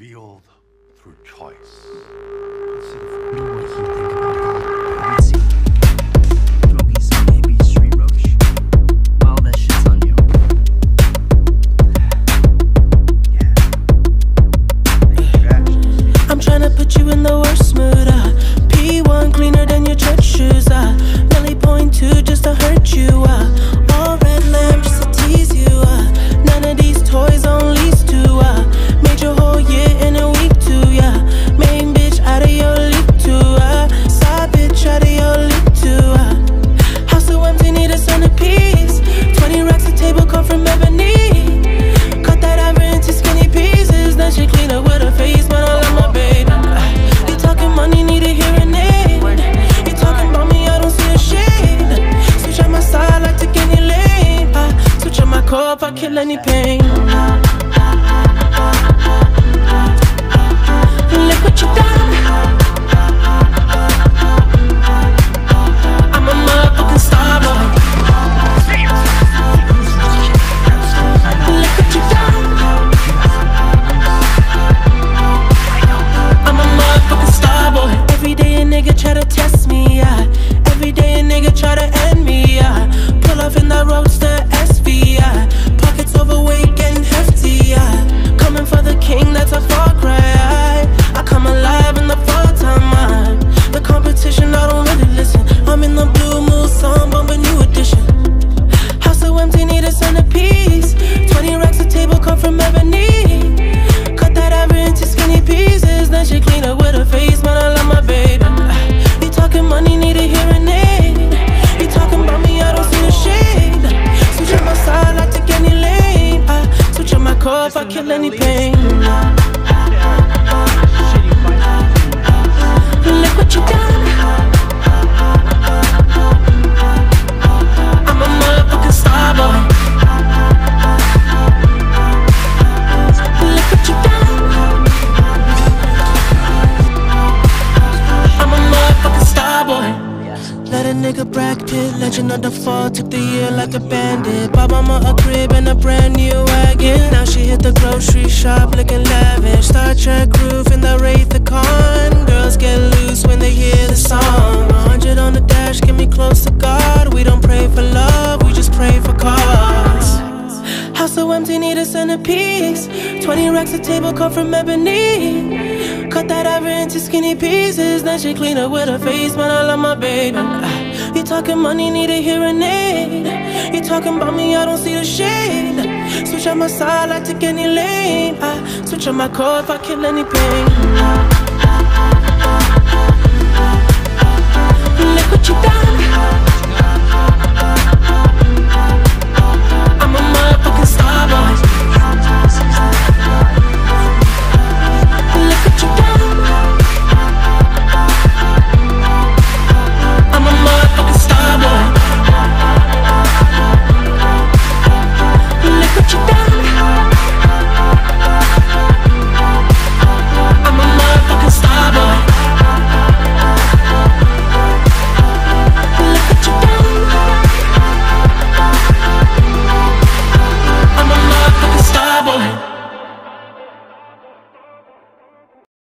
revealed through choice. Core if I kill any pain. Look what you done. I'm a motherfucking star boy. Look what you done. I'm a motherfucking star boy. Every day a nigga try to test me, yeah. Every day a nigga try to end me, yeah. Pull off in that roadster kill any pain. Nigga Brad Pitt, legend of the fall, took the year like a bandit. Bought mama a crib and a brand new wagon. Now she hit the grocery shop looking lavish. Star Trek roof in the Wraith the Khan. Girls get loose when they hear the song. 100 on the dash, get me close to God. We don't pray for love, we just pray for cause. House so empty, need a centerpiece. 20 racks a table come from ebony. Cut that ever into skinny pieces. Then she clean up with her face, man. I love my baby. Talking money, need a hearing aid. You talking about me, I don't see the shade. Switch on my side, I take any lane. I switch on my core if I kill any pain. Look